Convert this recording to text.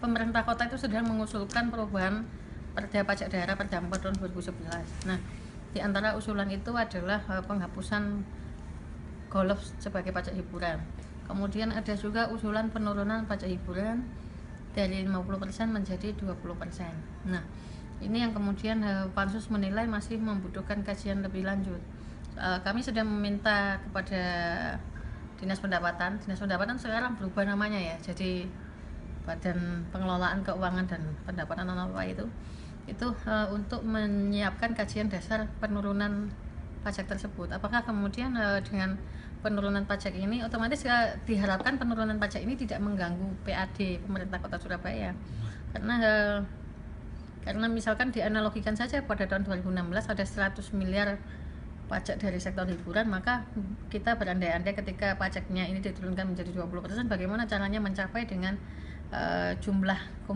pemerintah kota itu sedang mengusulkan perubahan Perda Pajak Daerah Perda 4 tahun 2011. Nah, di antara usulan itu adalah uh, penghapusan golf sebagai pajak hiburan. Kemudian ada juga usulan penurunan pajak hiburan dari 50% menjadi 20%. Nah, ini yang kemudian uh, pansus menilai masih membutuhkan kajian lebih lanjut. Uh, kami sedang meminta kepada dinas pendapatan dinas pendapatan sekarang berubah namanya ya jadi badan pengelolaan keuangan dan pendapatan apa itu itu uh, untuk menyiapkan kajian dasar penurunan pajak tersebut. Apakah kemudian uh, dengan penurunan pajak ini otomatis uh, diharapkan penurunan pajak ini tidak mengganggu PAD pemerintah kota Surabaya? Karena uh, karena misalkan dianalogikan saja pada tahun 2016 ada 100 miliar pajak dari sektor hiburan maka kita berandai-andai ketika pajaknya ini diturunkan menjadi 20% bagaimana caranya mencapai dengan uh, jumlah kumulatif